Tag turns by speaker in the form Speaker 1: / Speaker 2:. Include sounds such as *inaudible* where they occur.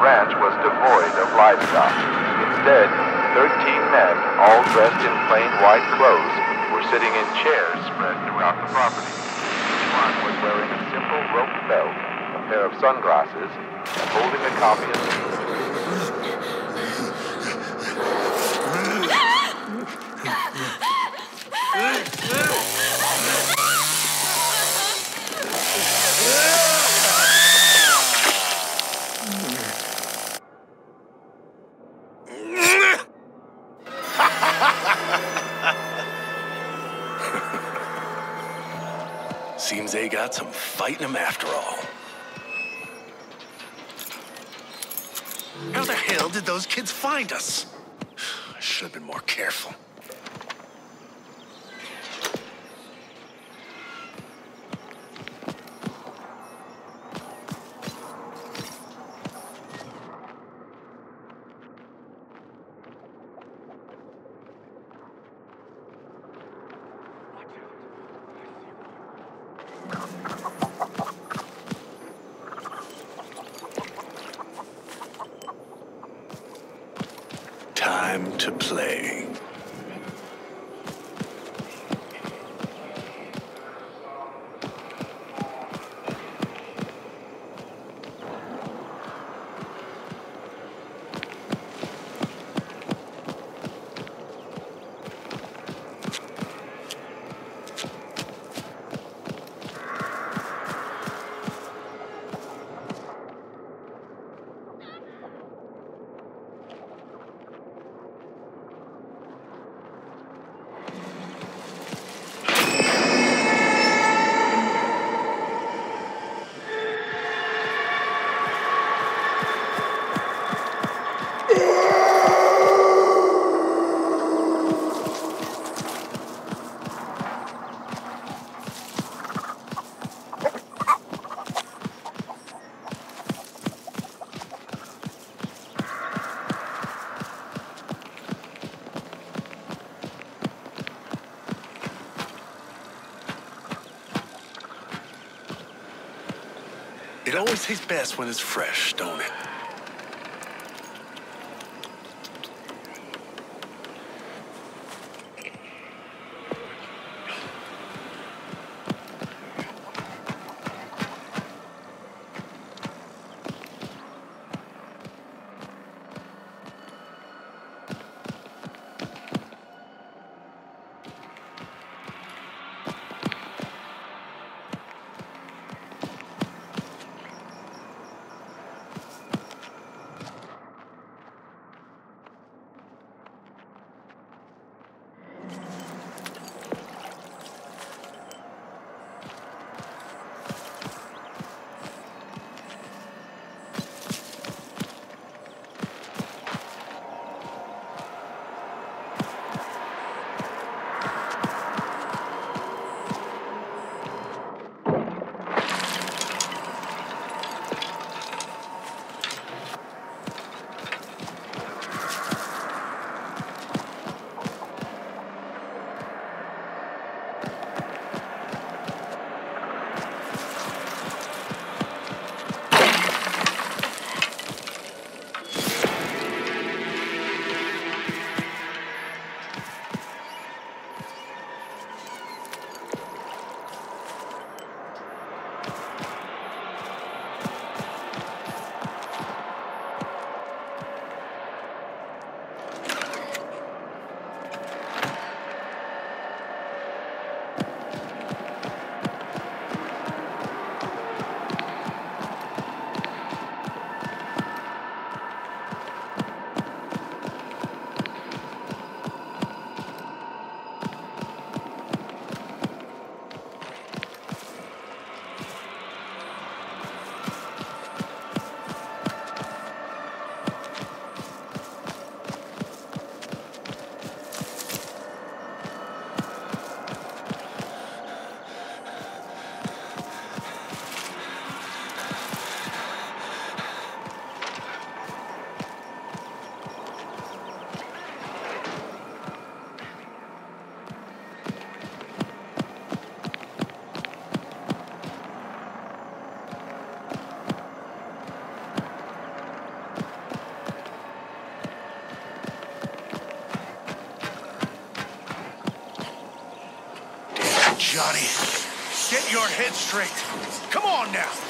Speaker 1: ranch was devoid of livestock. Instead, 13 men, all dressed in plain white clothes, were sitting in chairs spread throughout the property. Each one was wearing a simple rope belt, a pair of sunglasses, and holding a copy of the *laughs*
Speaker 2: got some fighting them after all. How the hell did those kids find us? *sighs* I should have been more careful. It always tastes best when it's fresh, don't it? Johnny. Get your head straight. Come on now.